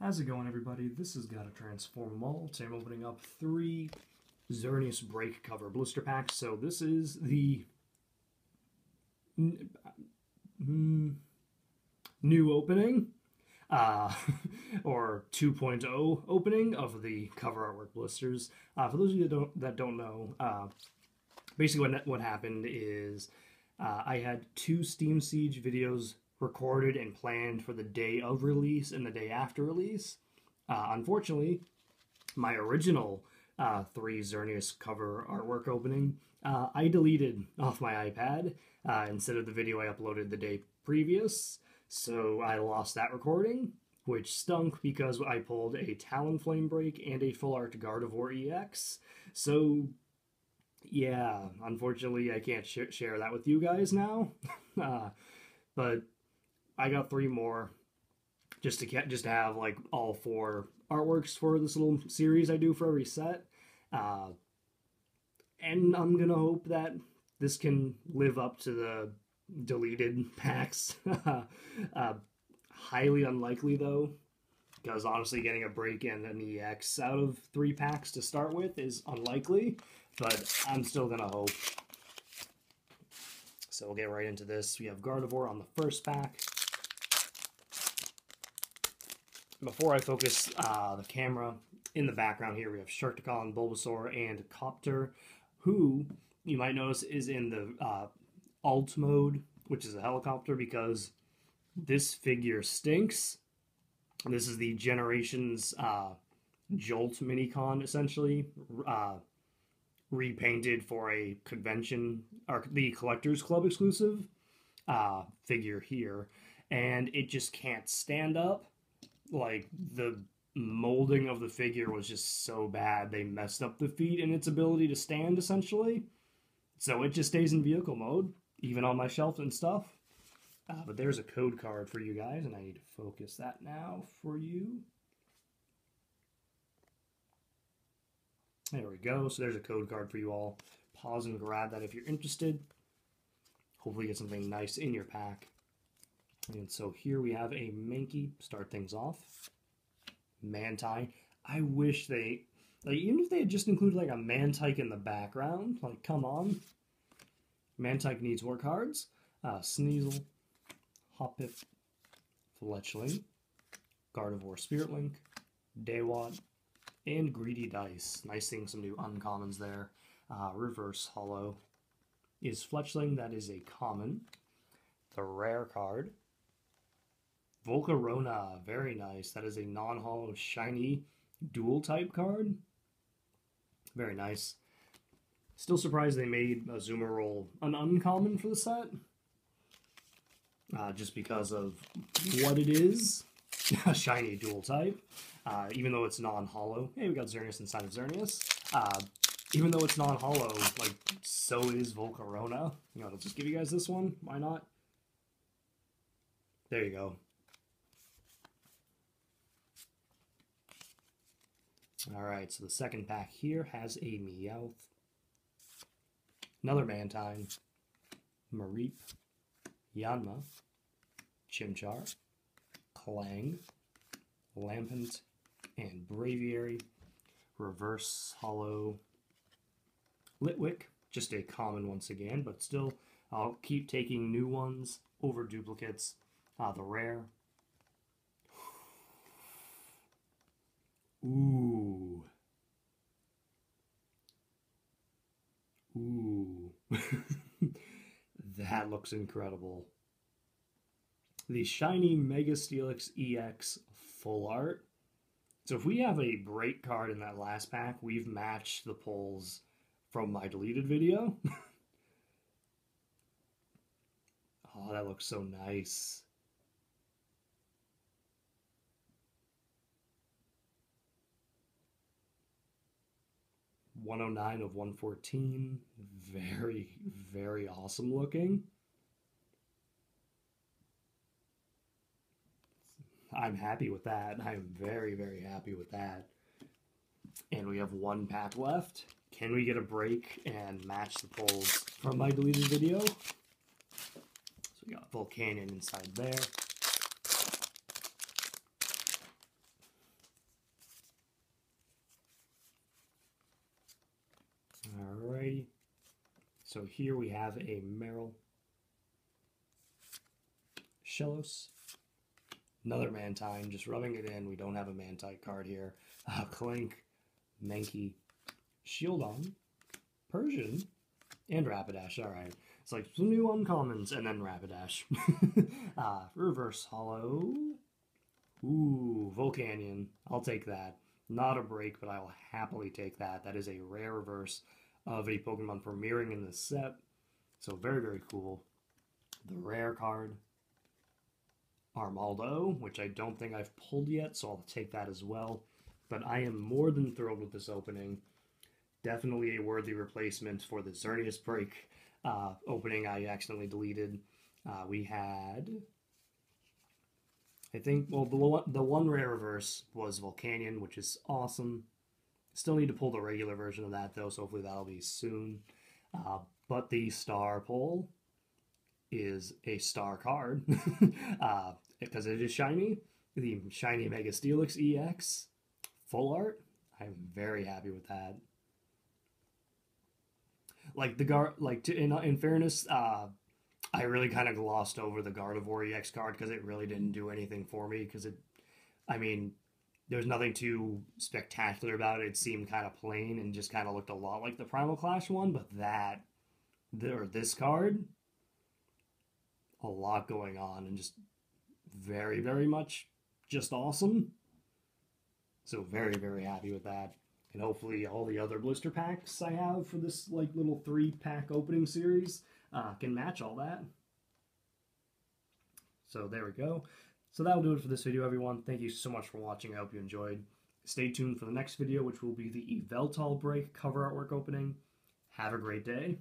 How's it going, everybody? This has got a transform all. Today I'm opening up three Xerneas break cover blister packs. So this is the mm, new opening, uh, or 2.0 opening of the cover artwork blisters. Uh, for those of you that don't that don't know, uh, basically what what happened is uh, I had two Steam Siege videos recorded and planned for the day of release and the day after release. Uh, unfortunately, my original uh, three Xerneas cover artwork opening, uh, I deleted off my iPad uh, instead of the video I uploaded the day previous. So I lost that recording, which stunk because I pulled a Talonflame break and a full art Gardevoir EX. So yeah, unfortunately, I can't sh- share that with you guys now. uh, but I got three more just to get just to have like all four artworks for this little series I do for every set. Uh, and I'm gonna hope that this can live up to the deleted packs. uh, highly unlikely though, because honestly, getting a break and an EX out of three packs to start with is unlikely. But I'm still gonna hope. So we'll get right into this. We have Gardevoir on the first pack. Before I focus uh, the camera in the background here, we have Sharkticon, Bulbasaur, and Copter, who you might notice is in the uh, alt mode, which is a helicopter, because this figure stinks. This is the Generations uh, Jolt Minicon, essentially, uh, repainted for a convention, or the Collectors Club exclusive uh, figure here, and it just can't stand up like the molding of the figure was just so bad they messed up the feet and its ability to stand essentially. So it just stays in vehicle mode even on my shelf and stuff. Uh, but there's a code card for you guys and i need to focus that now for you. There we go. So there's a code card for you all. Pause and grab that if you're interested. Hopefully get something nice in your pack and so here we have a Mankey, start things off. Mantine. I wish they, like, even if they had just included, like, a Mantyke in the background, like, come on. Mantyke needs more cards. Uh, Sneasel, Hoppip, Fletchling, Gardevoir Spirit Link, Daywad, and Greedy Dice. Nice seeing some new uncommons there. Uh, reverse Holo is Fletchling, that is a common. The rare card Volcarona, very nice. That is a non-holo shiny dual type card. Very nice. Still surprised they made Azumarill an uncommon for the set. Uh, just because of what it is. a shiny dual type. Uh, even though it's non-holo. Hey, we got Xerneas inside of Xerneas. Uh, even though it's non-holo, like, so is Volcarona. You know, I'll just give you guys this one. Why not? There you go. Alright, so the second pack here has a Meowth, another Mantine, Mareep, Yanma, Chimchar, Klang, Lampent, and Braviary. Reverse Holo, Litwick, just a common once again, but still, I'll keep taking new ones over duplicates. Uh, the rare, Ooh. that looks incredible. The shiny Mega Steelix EX full art. So if we have a break card in that last pack, we've matched the pulls from my deleted video. oh, that looks so nice. 109 of 114. Very, very awesome looking. I'm happy with that. I'm very, very happy with that. And we have one pack left. Can we get a break and match the pulls from my deleted video? So we got Volcanion inside there. So here we have a Meryl Shellos. Another Mantine, just rubbing it in. We don't have a Mantine card here. Uh, Klink, Mankey, Shieldon, Persian, and Rapidash. All right. It's like some new uncommons and then Rapidash. uh, reverse Holo. Ooh, Volcanion. I'll take that. Not a break, but I will happily take that. That is a rare reverse of a Pokemon premiering in this set. So very, very cool. The rare card, Armaldo, which I don't think I've pulled yet, so I'll take that as well. But I am more than thrilled with this opening. Definitely a worthy replacement for the Xerneas Break uh, opening I accidentally deleted. Uh, we had, I think, well, the the one rare reverse was Volcanion, which is awesome. Still need to pull the regular version of that though, so hopefully that'll be soon. Uh, but the star pull is a star card uh, because it is shiny. The shiny Mega Steelix EX full art. I'm very happy with that. Like the guard, like to, in in fairness, uh, I really kind of glossed over the Gardevoir EX card because it really didn't do anything for me. Because it, I mean, there was nothing too spectacular about it. It seemed kind of plain and just kind of looked a lot like the Primal Clash one. But that, or this card, a lot going on and just very, very much just awesome. So very, very happy with that. And hopefully all the other blister packs I have for this like little three pack opening series uh, can match all that. So there we go. So that'll do it for this video, everyone. Thank you so much for watching. I hope you enjoyed. Stay tuned for the next video, which will be the Yveltal Break cover artwork opening. Have a great day.